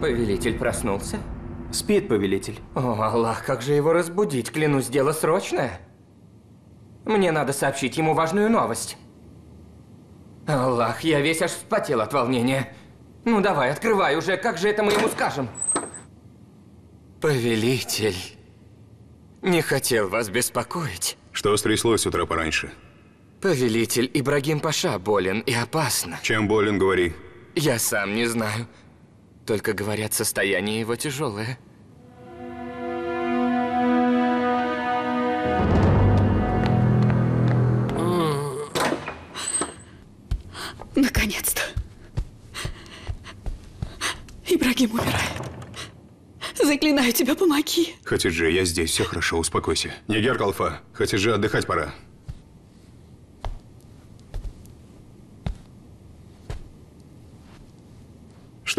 Повелитель проснулся? Спит, повелитель. О, Аллах, как же его разбудить? Клянусь, дело срочное. Мне надо сообщить ему важную новость. Аллах, я весь аж вспотел от волнения. Ну давай, открывай уже, как же это мы ему скажем? Повелитель, не хотел вас беспокоить. Что стряслось с утра пораньше? Повелитель Ибрагим Паша болен и опасно. Чем болен, говори. Я сам не знаю. Только говорят, состояние его тяжелое. Наконец-то. Ибрагим умирает. Заклинаю тебя, помоги. Хатиджи, я здесь, все хорошо, успокойся. Нигер Калфа, Хатиджи, отдыхать пора.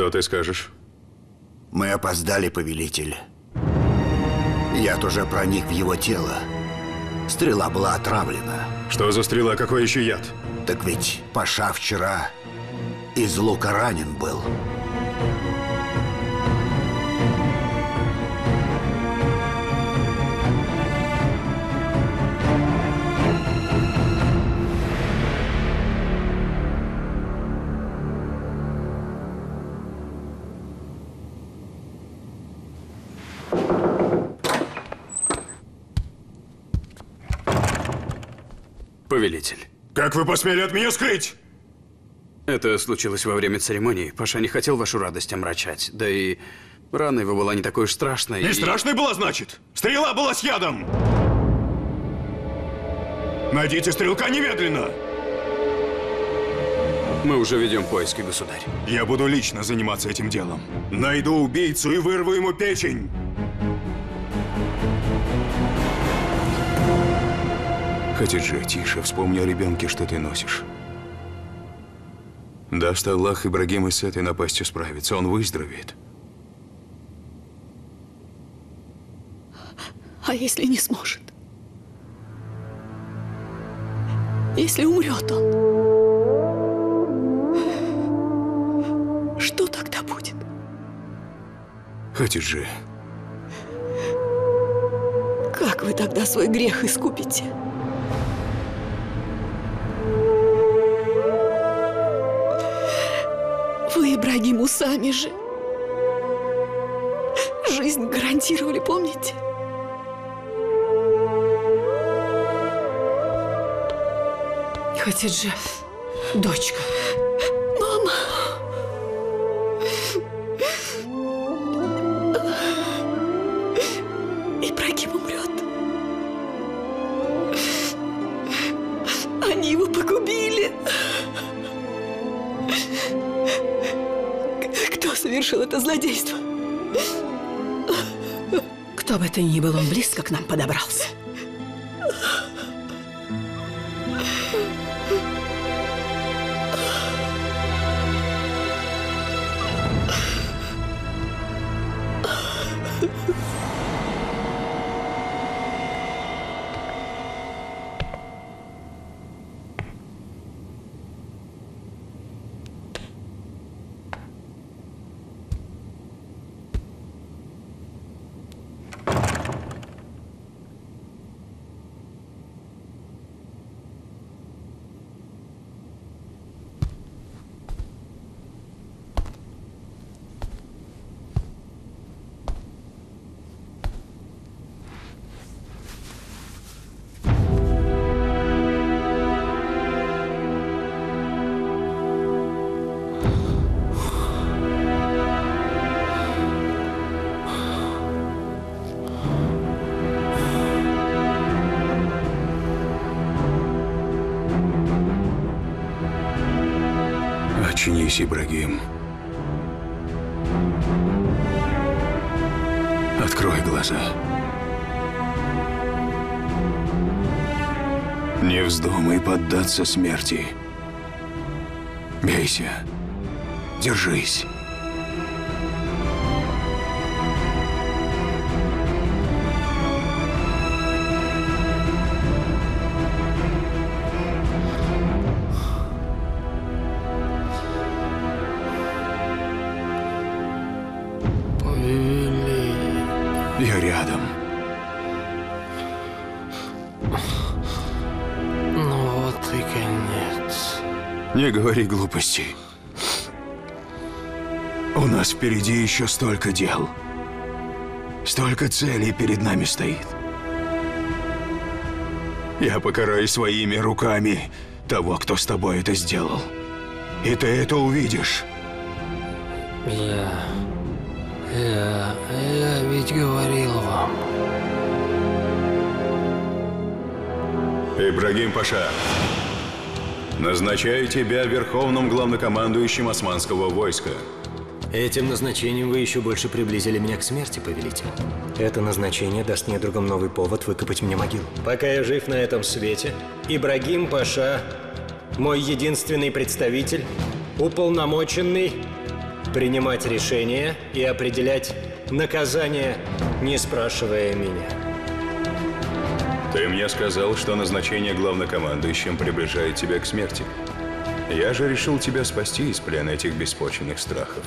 Что ты скажешь? Мы опоздали, повелитель. Яд уже проник в его тело. Стрела была отравлена. Что за стрела, какой еще яд? Так ведь Паша вчера из лука ранен был. Повелитель. Как вы посмели от меня скрыть? Это случилось во время церемонии. Паша не хотел вашу радость омрачать. Да и рана его была не такой уж страшной. Не и- страшной была, значит? Стрела была с ядом! Найдите стрелка немедленно! Мы уже ведем поиски, государь. Я буду лично заниматься этим делом. Найду убийцу и вырву ему печень! Хатиджи, тише, вспомни о ребенке, что ты носишь. Даст Аллах, и с этой напастью справится. Он выздоровеет. А если не сможет? Если умрет он? Что тогда будет? Хатиджи, Как вы тогда свой грех искупите? Ибрагиму сами же. Жизнь гарантировали, помните? Хатиджи, дочка. Это злодейство? Кто бы это ни был, он близко к нам подобрался. Очнись, Ибрагим. Открой глаза. Не вздумай поддаться смерти. Бейся. Держись. Не говори глупостей. У нас впереди еще столько дел. Столько целей перед нами стоит. Я покараю своими руками того, кто с тобой это сделал. И ты это увидишь. Я... Я... Я ведь говорил вам. Ибрагим Паша, назначаю тебя верховным главнокомандующим османского войска. Этим назначением вы еще больше приблизили меня к смерти, повелитель. Это назначение даст недругам новый повод выкопать мне могилу. Пока я жив на этом свете, Ибрагим Паша, мой единственный представитель, уполномоченный принимать решения и определять наказание, не спрашивая меня. Ты мне сказал, что назначение главнокомандующим приближает тебя к смерти. Я же решил тебя спасти из плена этих беспочвенных страхов.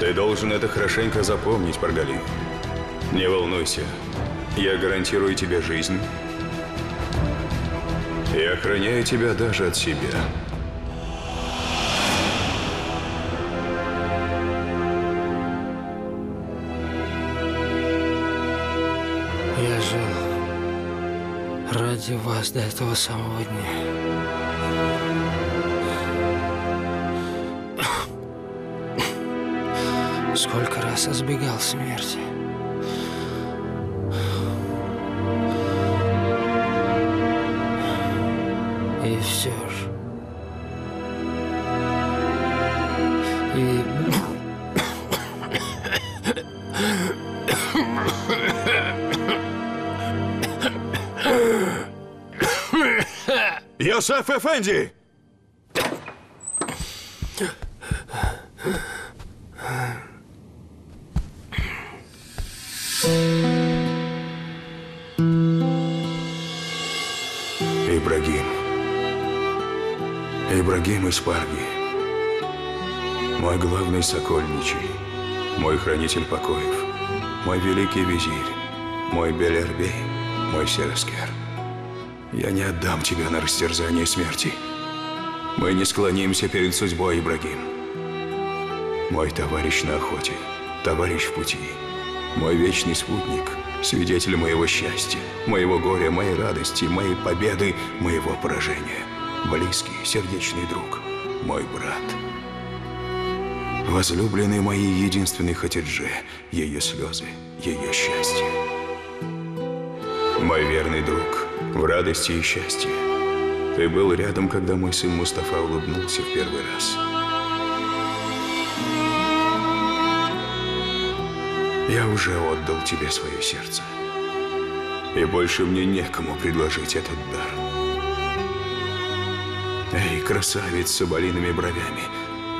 Ты должен это хорошенько запомнить, Паргали. Не волнуйся. Я гарантирую тебе жизнь. И охраняю тебя даже от себя. Ради вас до этого самого дня. Сколько раз избегал смерти. Йосеф Эфенди! Ибрагим. Ибрагим из Парги. Мой главный сокольничий. Мой хранитель покоев. Мой великий визирь. Мой Белербей. Мой Серескер. Я не отдам тебя на растерзание смерти. Мы не склонимся перед судьбой, Ибрагим. Мой товарищ на охоте, товарищ в пути, мой вечный спутник, свидетель моего счастья, моего горя, моей радости, моей победы, моего поражения. Близкий, сердечный друг, мой брат. Возлюбленный моей единственной Хатидже, ее слезы, ее счастье. Мой верный друг, в радости и счастье. Ты был рядом, когда мой сын Мустафа улыбнулся в первый раз. Я уже отдал тебе свое сердце. И больше мне некому предложить этот дар. Эй, красавец с соболиными бровями,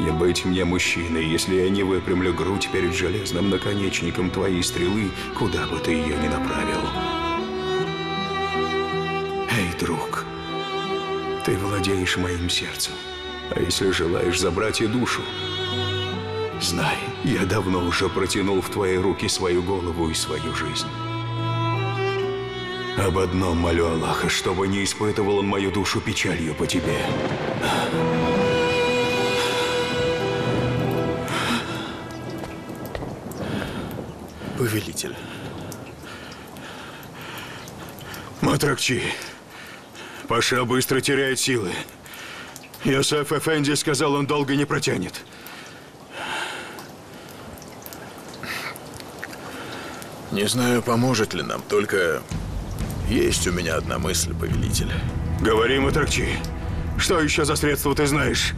не быть мне мужчиной, если я не выпрямлю грудь перед железным наконечником твоей стрелы, куда бы ты ее ни направил. Друг, ты владеешь моим сердцем. А если желаешь забрать и душу, знай, я давно уже протянул в твои руки свою голову и свою жизнь. Об одном молю Аллаха, чтобы не испытывал он мою душу печалью по тебе. Повелитель. Матракчи, Паша быстро теряет силы. Йосеф Эфенди сказал, он долго не протянет. Не знаю, поможет ли нам, только есть у меня одна мысль, повелитель. Говори, Матракчи, что еще за средства ты знаешь?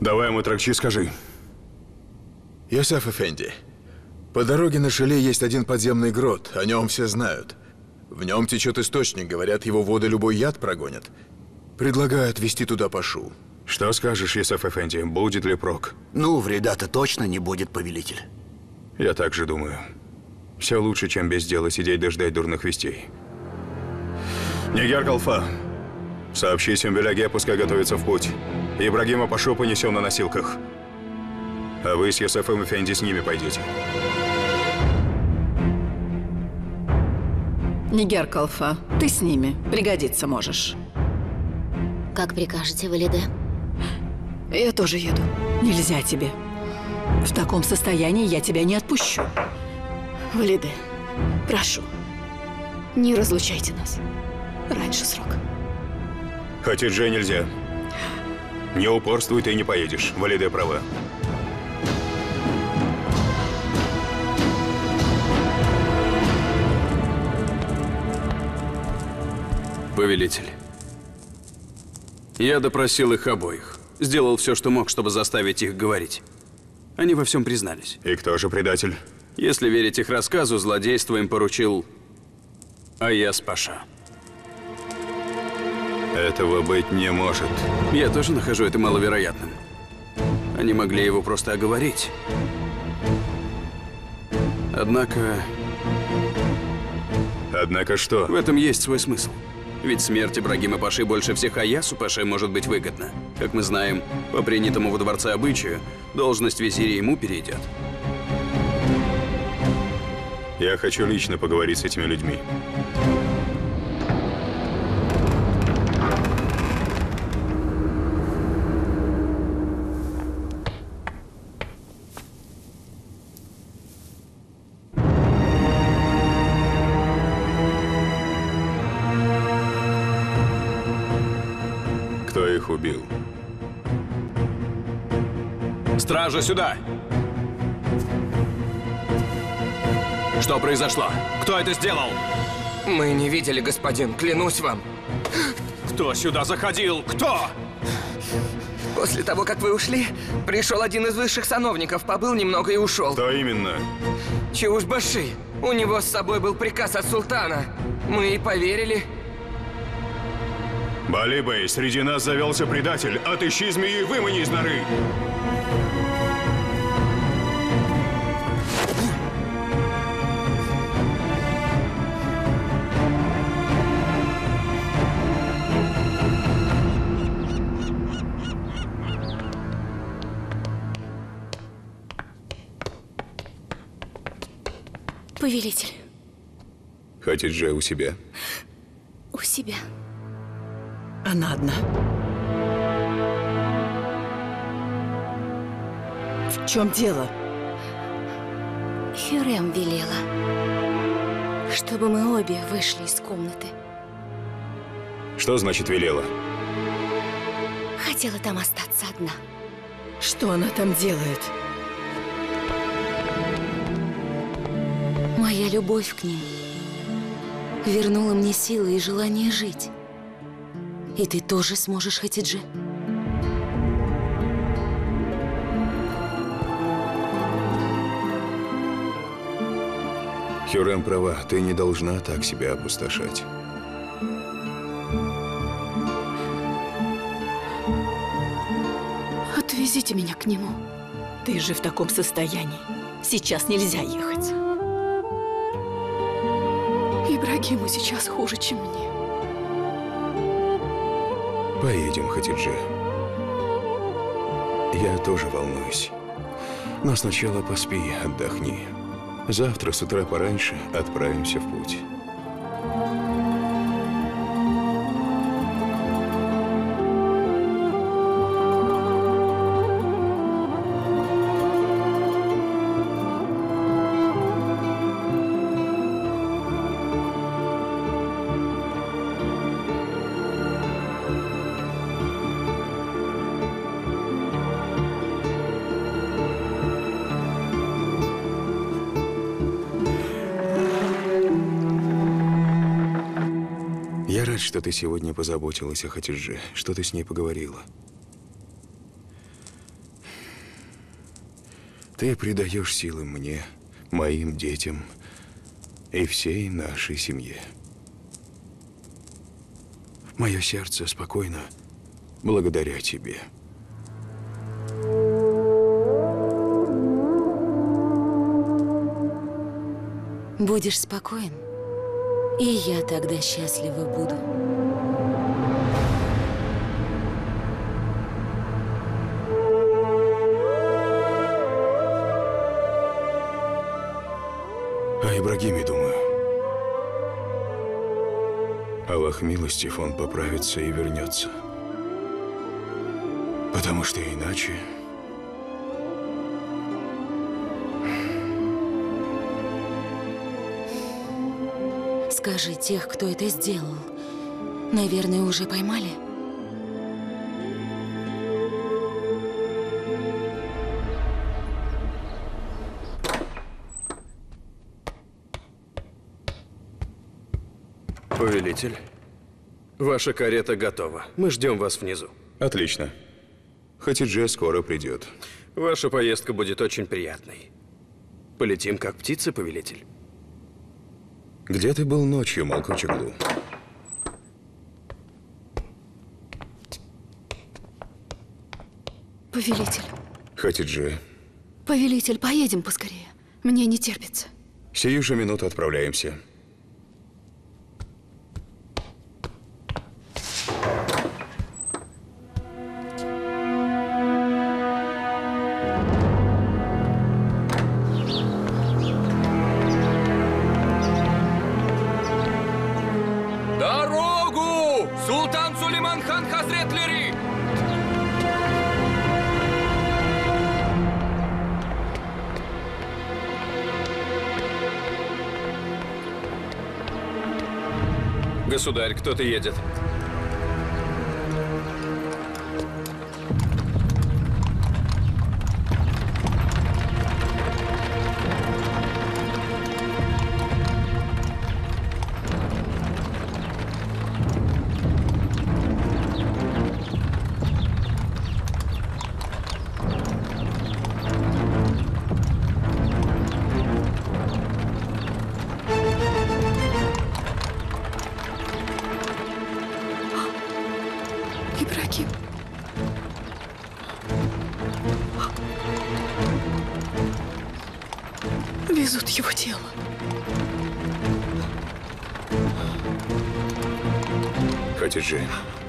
Давай, Матракчи, скажи. Йосеф Эфенди, по дороге на шале есть один подземный грот, о нем все знают. В нем течет источник, говорят, его воды любой яд прогонят. Предлагаю отвезти туда Пашу. Что скажешь, Йосеф Эфенди, будет ли прок? Ну, вреда-то точно не будет, повелитель. Я так же думаю. Все лучше, чем без дела сидеть да ждать дурных вестей. Нигер Калфа, Сообщи Симбеляге, пускай готовится в путь. Ибрагима Пашу понесем на носилках. А вы с Йосефом и Фенди с ними пойдете. Нигер Калфа, ты с ними. Пригодиться можешь. Как прикажете, Валиде? Я тоже еду. Нельзя тебе. В таком состоянии я тебя не отпущу. Валиде, прошу, не разлучайте нас. Раньше срока. Хатидже нельзя. Не упорствуй, ты не поедешь. Валиде права. Повелитель. Я допросил их обоих. Сделал все, что мог, чтобы заставить их говорить. Они во всем признались. И кто же предатель? Если верить их рассказу, злодейство им поручил Аяс Паша. Этого быть не может. Я тоже нахожу это маловероятным. Они могли его просто оговорить. Однако Однако что? в этом есть свой смысл. Ведь смерть Ибрагима Паши больше всех Аясу Паше может быть выгодна. Как мы знаем, по принятому во дворце обычаю, должность визиря ему перейдет. Я хочу лично поговорить с этими людьми. Стража, сюда! Что произошло? Кто это сделал? Мы не видели, господин, клянусь вам. Кто сюда заходил? Кто? После того, как вы ушли, пришел один из высших сановников, побыл немного и ушел. Кто именно? Чаушбаши. У него с собой был приказ от султана. Мы и поверили. Балибэй, среди нас завелся предатель. Отыщи змею и вымани из норы. Повелитель, Хатидже у себя. у себя. Она одна. В чем дело? Хюрем велела, чтобы мы обе вышли из комнаты. Что значит велела? Хотела там остаться одна. Что она там делает? Любовь к ним вернула мне силы и желание жить. И ты тоже сможешь, Хатиджи. Хюрем права, ты не должна так себя опустошать. Отвезите меня к нему. Ты же в таком состоянии. Сейчас нельзя ехать. Ибрагиму сейчас хуже, чем мне. Поедем, Хатидже. Я тоже волнуюсь. Но сначала поспи, отдохни. Завтра с утра пораньше отправимся в путь. Что ты сегодня позаботилась о Хатидже, что ты с ней поговорила. Ты придаешь силы мне, моим детям и всей нашей семье. Мое сердце спокойно благодаря тебе. Будешь спокоен, и я тогда счастлива буду. О Ибрагиме думаю. Аллах милостив, он поправится и вернется. Потому что иначе Скажи, тех, кто это сделал, наверное, уже поймали? Повелитель, ваша карета готова. Мы ждем вас внизу. Отлично. Хатидже скоро придет. Ваша поездка будет очень приятной. Полетим как птицы, повелитель. Где ты был ночью, Малкучеглу? Повелитель, Хатидже, повелитель, поедем поскорее. Мне не терпится. сию же минуту отправляемся. Государь, кто-то едет. Везут его тело. Хатидже, Паргали.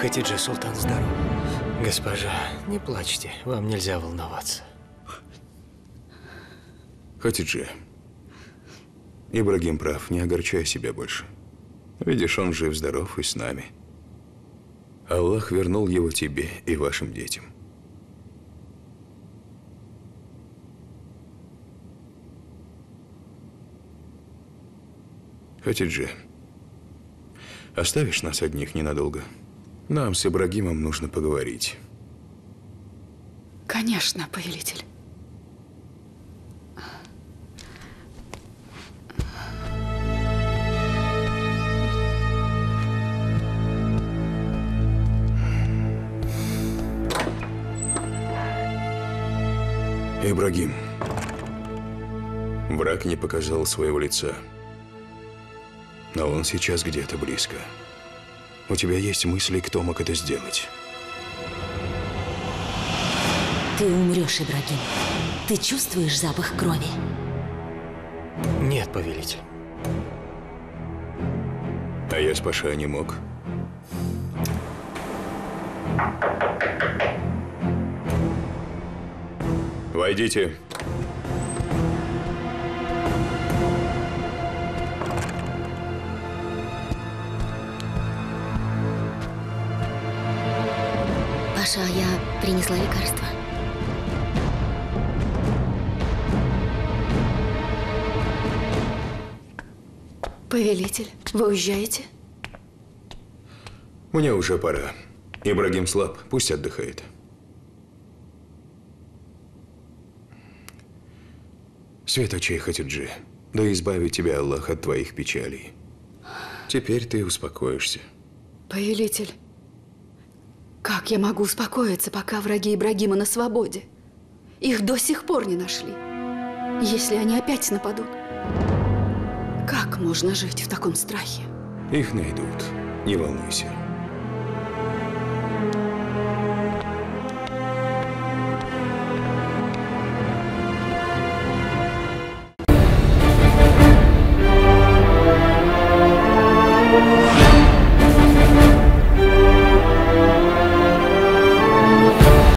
Хатиджа Султан здоров. Госпожа, не плачьте, вам нельзя волноваться. Хатидже, Ибрагим прав, не огорчай себя больше. Видишь, он жив-здоров и с нами. Аллах вернул его тебе и вашим детям. Хатидже, оставишь нас одних ненадолго? Нам с Ибрагимом нужно поговорить. Конечно, повелитель. Ибрагим, враг не показал своего лица, но он сейчас где-то близко. У тебя есть мысли, кто мог это сделать? Ты умрешь, Ибрагим. Ты чувствуешь запах крови? Нет, повелитель. А я с Паша не мог. Войдите. Паша, я принесла лекарство. Повелитель, вы уезжаете? Мне уже пора. Ибрагим слаб, пусть отдыхает. Свет очей Хатиджи, да избавит тебя Аллах от твоих печалей. Теперь ты успокоишься. Повелитель, как я могу успокоиться, пока враги Ибрагима на свободе? Их до сих пор не нашли. Если они опять нападут, как можно жить в таком страхе? Их найдут, не волнуйся.